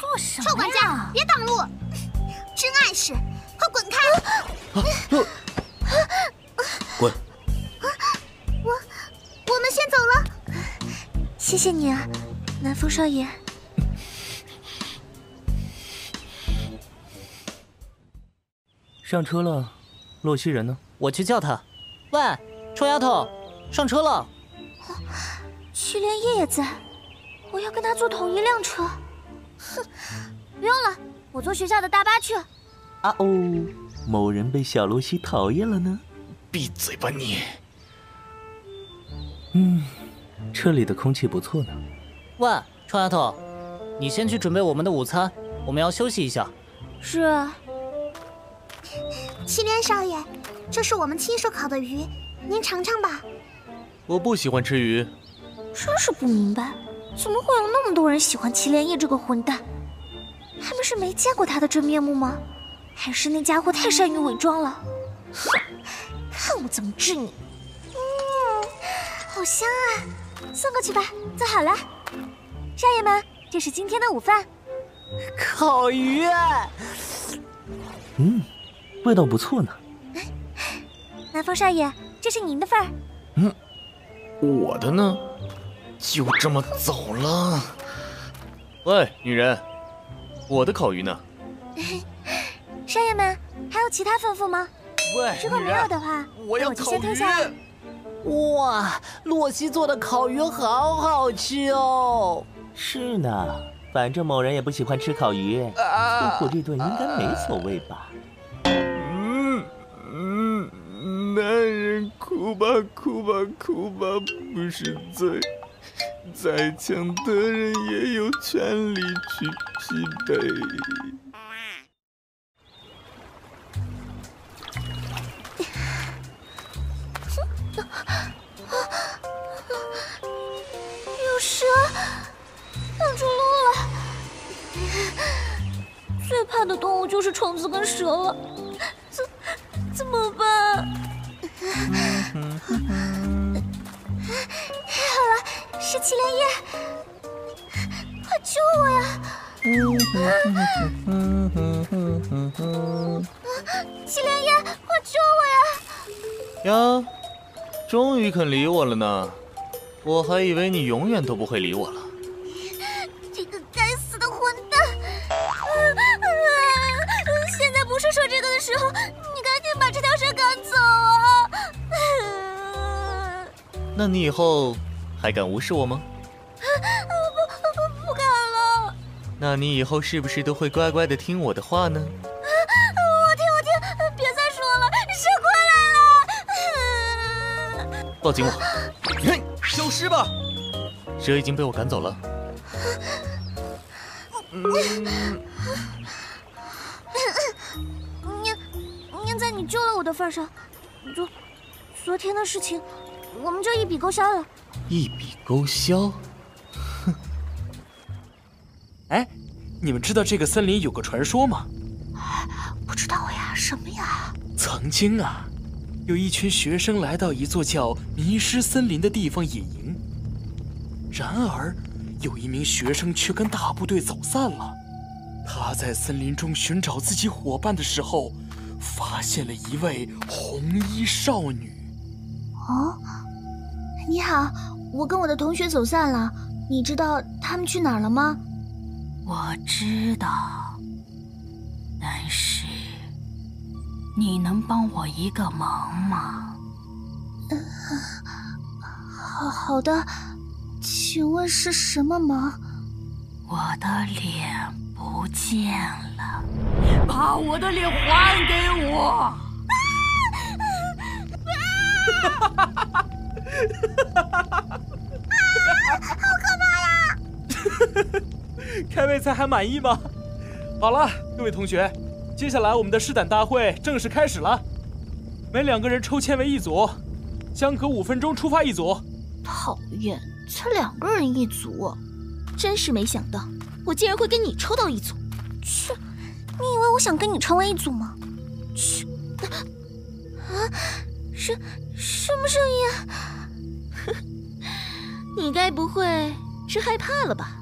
做什臭管家，别挡路！真碍事，快滚开！滚！我我们先走了，谢谢你啊，南风少爷。上车了，洛熙人呢？我去叫他。喂，臭丫头，上车了。祁连夜也在，我要跟他坐同一辆车。哼，不用了，我坐学校的大巴去。啊哦，某人被小洛熙讨厌了呢。闭嘴吧你！嗯，车里的空气不错呢。喂，臭丫头，你先去准备我们的午餐，我们要休息一下。是啊。祁连少爷，这是我们亲手烤的鱼，您尝尝吧。我不喜欢吃鱼。真是不明白，怎么会有那么多人喜欢祁连夜这个混蛋？他们是没见过他的真面目吗？还是那家伙太善于伪装了？哼，看我怎么治你！嗯，好香啊，送过去吧。做好了，少爷们，这是今天的午饭。烤鱼。嗯。味道不错呢，南风少爷，这是您的份儿。嗯，我的呢？就这么走了？喂，女人，我的烤鱼呢？少爷们，还有其他吩咐吗？喂，如果没有的话，我要就先退下了。哇，洛西做的烤鱼好好吃哦。是呢，反正某人也不喜欢吃烤鱼，凑合这顿应该没所谓吧。嗯男人哭吧哭吧哭吧不是罪，再强的人也有权利去疲惫。有蛇，挡住路了。最怕的动物就是虫子跟蛇了，怎怎么办？好了，是祁连夜，快救我呀！祁连夜，快救我呀！呀，终于肯理我了呢，我还以为你永远都不会理我了。这个该死的混蛋！现在不是说这个的时候，你赶紧把这条蛇赶走。那你以后还敢无视我吗？不不不敢了。那你以后是不是都会乖乖的听我的话呢？我听我听，别再说了，蛇过来了！抱紧我！嘿，消失吧！蛇已经被我赶走了。念念在你救了我的份上，昨昨天的事情。我们就一笔勾销了。一笔勾销？哼！哎，你们知道这个森林有个传说吗？不知道呀，什么呀？曾经啊，有一群学生来到一座叫迷失森林的地方野营。然而，有一名学生却跟大部队走散了。他在森林中寻找自己伙伴的时候，发现了一位红衣少女。哦。你好，我跟我的同学走散了，你知道他们去哪儿了吗？我知道，但是你能帮我一个忙吗？嗯，好好的，请问是什么忙？我的脸不见了，把我的脸还给我！哈哈哈哈！啊！好可怕呀！开胃菜还满意吗？好了，各位同学，接下来我们的试胆大会正式开始了。每两个人抽签为一组，相隔五分钟出发一组。讨厌，才两个人一组，真是没想到，我竟然会跟你抽到一组。去，你以为我想跟你成为一组吗？去！啊！什什么声音？你该不会是害怕了吧？